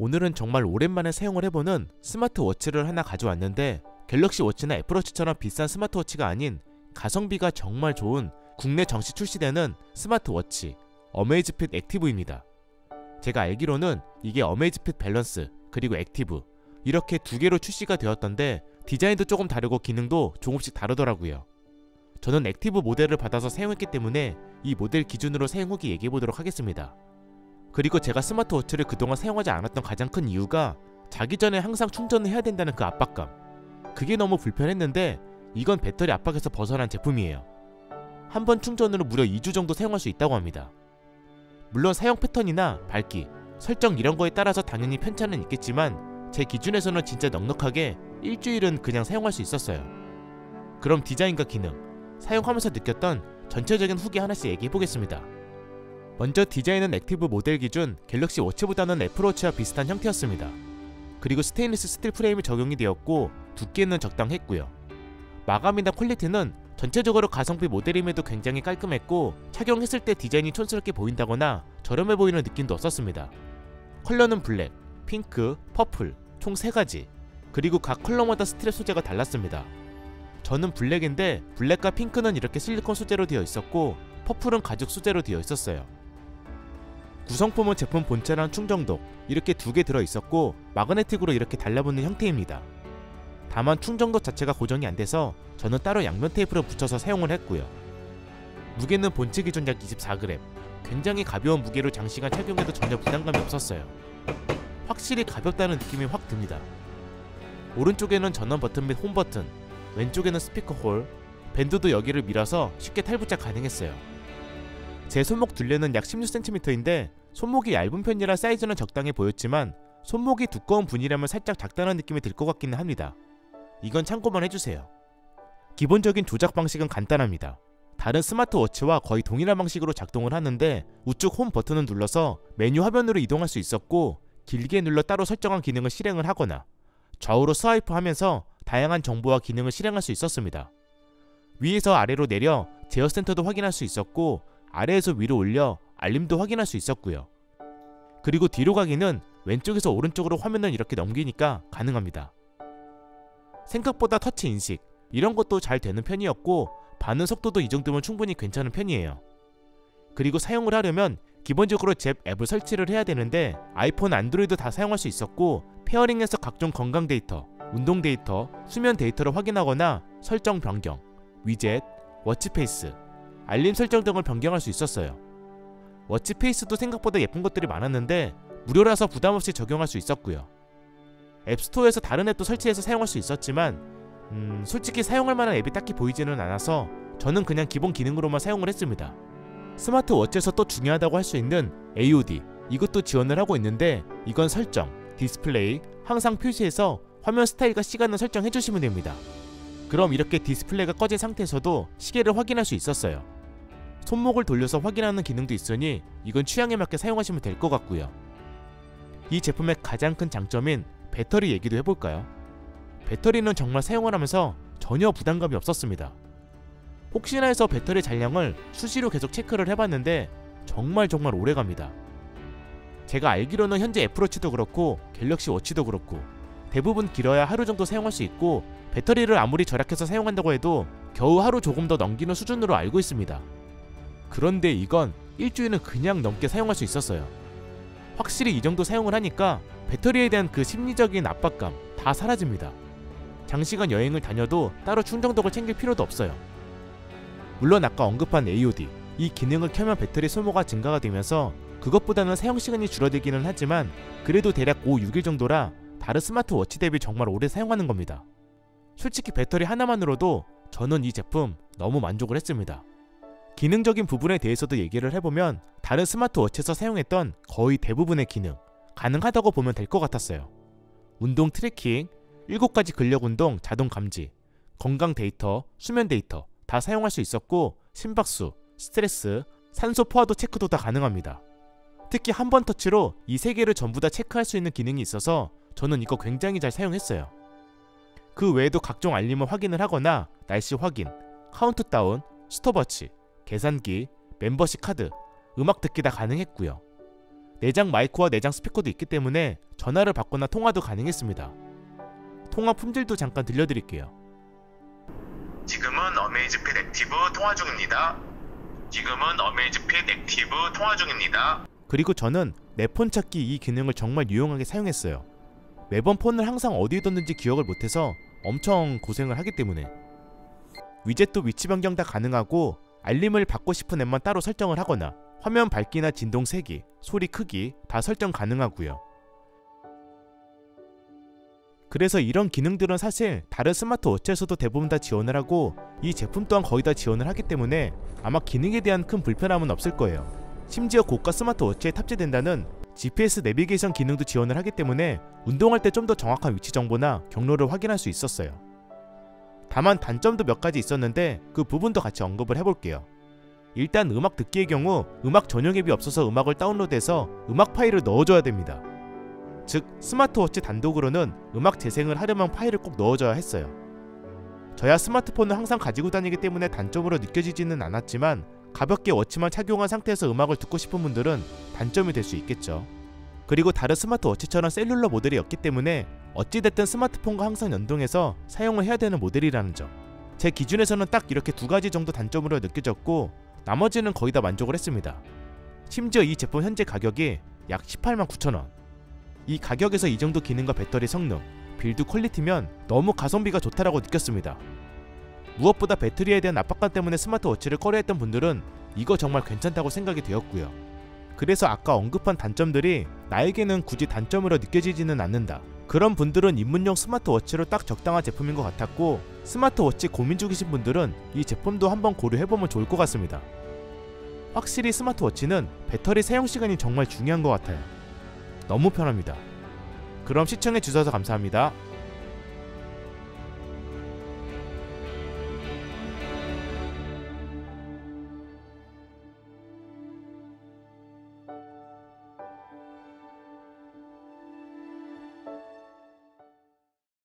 오늘은 정말 오랜만에 사용을 해보는 스마트워치를 하나 가져왔는데 갤럭시 워치나 애플워치처럼 비싼 스마트워치가 아닌 가성비가 정말 좋은 국내 정식 출시되는 스마트워치 Amazfit Active입니다. 제가 알기로는 이게 Amazfit Balance 그리고 Active 이렇게 두 개로 출시가 되었던데 디자인도 조금 다르고 기능도 조금씩 다르더라고요. 저는 Active 모델을 받아서 사용했기 때문에 이 모델 기준으로 사용 후기 얘기해보도록 하겠습니다. 그리고 제가 스마트워치를 그동안 사용하지 않았던 가장 큰 이유가 자기 전에 항상 충전을 해야 된다는 그 압박감. 그게 너무 불편했는데 이건 배터리 압박에서 벗어난 제품이에요. 한 번 충전으로 무려 2주 정도 사용할 수 있다고 합니다. 물론 사용 패턴이나 밝기, 설정 이런 거에 따라서 당연히 편차는 있겠지만 제 기준에서는 진짜 넉넉하게 일주일은 그냥 사용할 수 있었어요. 그럼 디자인과 기능, 사용하면서 느꼈던 전체적인 후기 하나씩 얘기해보겠습니다. 먼저 디자인은 Active 모델 기준 갤럭시 워치보다는 애플워치와 비슷한 형태였습니다. 그리고 스테인리스 스틸 프레임이 적용이 되었고 두께는 적당했고요. 마감이나 quality는 전체적으로 가성비 모델임에도 굉장히 깔끔했고 착용했을 때 디자인이 촌스럽게 보인다거나 저렴해 보이는 느낌도 없었습니다. 컬러는 블랙, 핑크, purple 총 3가지 그리고 각 컬러마다 스트랩 소재가 달랐습니다. 저는 블랙인데 블랙과 핑크는 이렇게 실리콘 소재로 되어 있었고 purple은 가죽 소재로 되어 있었어요. 구성품은 제품 본체랑 충전 dock 이렇게 두 개 들어 있었고 마그네틱으로 이렇게 달라붙는 형태입니다. 다만 충전 dock 자체가 고정이 안 돼서 저는 따로 양면 테이프를 붙여서 사용을 했고요. 무게는 본체 기준 약 24g. 굉장히 가벼운 무게로 장시간 착용해도 전혀 부담감이 없었어요. 확실히 가볍다는 느낌이 확 듭니다. 오른쪽에는 전원 버튼 및 홈 버튼, 왼쪽에는 스피커 홀, 밴드도 여기를 밀어서 쉽게 탈부착 가능했어요. 제 손목 둘레는 약 16cm인데 손목이 얇은 편이라 사이즈는 적당해 보였지만 손목이 두꺼운 분이라면 살짝 작다는 느낌이 들 것 같기는 합니다. 이건 참고만 해주세요. 기본적인 조작 방식은 간단합니다. 다른 스마트워치와 거의 동일한 방식으로 작동을 하는데 우측 홈 버튼을 눌러서 메뉴 화면으로 이동할 수 있었고 길게 눌러 따로 설정한 기능을 실행을 하거나 좌우로 swipe 하면서 다양한 정보와 기능을 실행할 수 있었습니다. 위에서 아래로 내려 제어 센터도 확인할 수 있었고 아래에서 위로 올려 알림도 확인할 수 있었고요. 그리고 뒤로 가기는 왼쪽에서 오른쪽으로 화면을 이렇게 넘기니까 가능합니다. 생각보다 터치 인식 이런 것도 잘 되는 편이었고 반응 속도도 이 정도면 충분히 괜찮은 편이에요. 그리고 사용을 하려면 기본적으로 Zepp 앱을 설치를 해야 되는데 아이폰, 안드로이드 다 사용할 수 있었고 pairing에서 각종 건강 데이터, 운동 데이터, 수면 데이터를 확인하거나 설정 변경, 위젯, watch face, 알림 설정 등을 변경할 수 있었어요. watch face도 생각보다 예쁜 것들이 많았는데 무료라서 부담없이 적용할 수 있었고요. 앱스토어에서 다른 앱도 설치해서 사용할 수 있었지만 음, 솔직히 사용할 만한 앱이 딱히 보이지는 않아서 저는 그냥 기본 기능으로만 사용을 했습니다. 스마트 워치에서 또 중요하다고 할 수 있는 AOD 이것도 지원을 하고 있는데 이건 설정, 디스플레이, 항상 표시해서 화면 스타일과 시간을 설정해 주시면 됩니다. 그럼 이렇게 디스플레이가 꺼진 상태에서도 시계를 확인할 수 있었어요. 손목을 돌려서 확인하는 기능도 있으니 이건 취향에 맞게 사용하시면 될 것 같고요. 이 제품의 가장 큰 장점인 배터리 얘기도 해볼까요? 배터리는 정말 사용을 하면서 전혀 부담감이 없었습니다. 혹시나 해서 배터리 잔량을 수시로 계속 체크를 해봤는데 정말 정말 오래갑니다. 제가 알기로는 현재 애플워치도 그렇고 갤럭시 워치도 그렇고 대부분 길어야 하루 정도 사용할 수 있고 배터리를 아무리 절약해서 사용한다고 해도 겨우 하루 조금 더 넘기는 수준으로 알고 있습니다. 그런데 이건 일주일은 그냥 넘게 사용할 수 있었어요. 확실히 이 정도 사용을 하니까 배터리에 대한 그 심리적인 압박감 다 사라집니다. 장시간 여행을 다녀도 따로 충전독을 챙길 필요도 없어요. 물론 아까 언급한 AOD 이 기능을 켜면 배터리 소모가 증가가 되면서 그것보다는 사용 시간이 줄어들기는 하지만 그래도 대략 5, 6일 정도라 다른 스마트워치 대비 정말 오래 사용하는 겁니다. 솔직히 배터리 하나만으로도 저는 이 제품 너무 만족을 했습니다. 기능적인 부분에 대해서도 얘기를 해보면 다른 스마트워치에서 사용했던 거의 대부분의 기능 가능하다고 보면 될 것 같았어요. 운동 tracking, 7가지 근력 운동 자동 감지, 건강 데이터, 수면 데이터 다 사용할 수 있었고 심박수, 스트레스, 산소 포화도 체크도 다 가능합니다. 특히 한 번 터치로 이 세 개를 전부 다 체크할 수 있는 기능이 있어서 저는 이거 굉장히 잘 사용했어요. 그 외에도 각종 알림을 확인을 하거나 날씨 확인, 카운트다운, 스톱워치, 계산기, 멤버십 카드, 음악 듣기 다 가능했고요. 내장 마이크와 내장 스피커도 있기 때문에 전화를 받거나 통화도 가능했습니다. 통화 품질도 잠깐 들려드릴게요. 지금은 어메이즈핏 액티브 통화 중입니다. 지금은 어메이즈핏 액티브 통화 중입니다. 그리고 저는 내 폰 찾기 이 기능을 정말 유용하게 사용했어요. 매번 폰을 항상 어디에 뒀는지 기억을 못해서 엄청 고생을 하기 때문에 위젯도 위치 변경 다 가능하고 알림을 받고 싶은 앱만 따로 설정을 하거나 화면 밝기나 진동 세기, 소리 크기 다 설정 가능하고요. 그래서 이런 기능들은 사실 다른 스마트워치에서도 대부분 다 지원을 하고 이 제품 또한 거의 다 지원을 하기 때문에 아마 기능에 대한 큰 불편함은 없을 거예요. 심지어 고가 스마트워치에 탑재된다는 GPS 내비게이션 기능도 지원을 하기 때문에 운동할 때 좀 더 정확한 위치 정보나 경로를 확인할 수 있었어요. 다만 단점도 몇 가지 있었는데 그 부분도 같이 언급을 해볼게요. 일단 음악 듣기의 경우 음악 전용 앱이 없어서 음악을 다운로드해서 음악 파일을 넣어줘야 됩니다. 즉 스마트워치 단독으로는 음악 재생을 하려면 파일을 꼭 넣어줘야 했어요. 저야 스마트폰을 항상 가지고 다니기 때문에 단점으로 느껴지지는 않았지만 가볍게 워치만 착용한 상태에서 음악을 듣고 싶은 분들은 단점이 될 수 있겠죠. 그리고 다른 스마트워치처럼 셀룰러 모델이었기 때문에 어찌됐든 스마트폰과 항상 연동해서 사용을 해야 되는 모델이라는 점. 제 기준에서는 딱 이렇게 두 가지 정도 단점으로 느껴졌고 나머지는 거의 다 만족을 했습니다. 심지어 이 제품 현재 가격이 약 18만 9천원. 이 가격에서 이 정도 기능과 배터리 성능, build quality면 너무 가성비가 좋다라고 느꼈습니다. 무엇보다 배터리에 대한 압박감 때문에 스마트워치를 꺼려했던 분들은 이거 정말 괜찮다고 생각이 되었고요. 그래서 아까 언급한 단점들이 나에게는 굳이 단점으로 느껴지지는 않는다. 그런 분들은 입문용 스마트워치로 딱 적당한 제품인 것 같았고 스마트워치 고민 중이신 분들은 이 제품도 한번 고려해보면 좋을 것 같습니다. 확실히 스마트워치는 배터리 사용 시간이 정말 중요한 것 같아요. 너무 편합니다. 그럼 시청해주셔서 감사합니다.